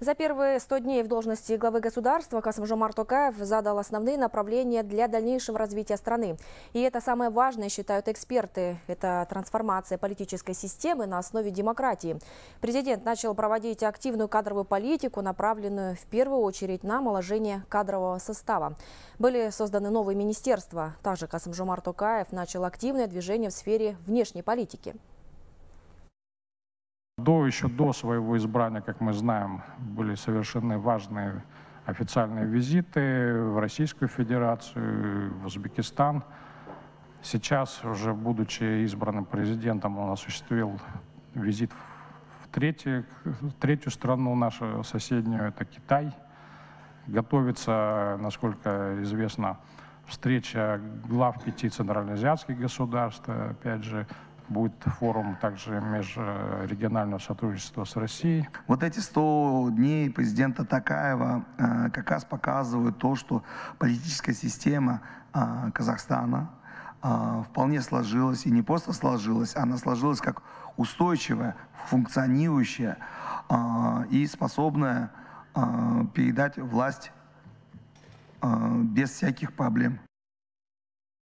За первые 100 дней в должности главы государства Касым-Жомар Токаев задал основные направления для дальнейшего развития страны. И это самое важное, считают эксперты. Это трансформация политической системы на основе демократии. Президент начал проводить активную кадровую политику, направленную в первую очередь на омоложение кадрового состава. Были созданы новые министерства. Также Касым-Жомар Токаев начал активное движение в сфере внешней политики. До, еще до своего избрания, как мы знаем, были совершены важные официальные визиты в Российскую Федерацию, в Узбекистан. Сейчас, уже будучи избранным президентом, он осуществил визит в третью, третью страну нашу соседнюю, это Китай. Готовится, насколько известно, встреча глав пяти центральноазиатских государств, опять же, Будет форум также межрегионального сотрудничества с Россией. Вот эти 100 дней президента Такаева э, как раз показывают то, что политическая система э, Казахстана э, вполне сложилась, и не просто сложилась, она сложилась как устойчивая, функционирующая и способная передать власть без всяких проблем.